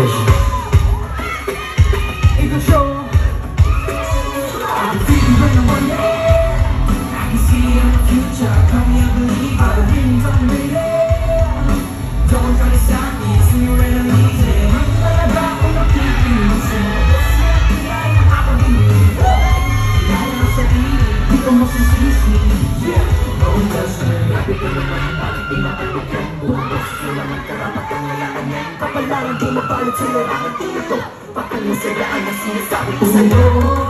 네. ng bukas Sila ang karapatang layaan ngayon Kapalaran, bumabalot sila ang tinito Patang mo sa daan ko sa'yo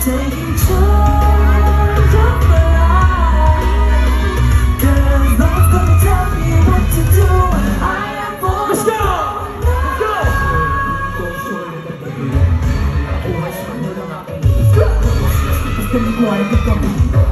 taking charge of my life. Cause gonna tell me what to do I am Let's go! Let's go!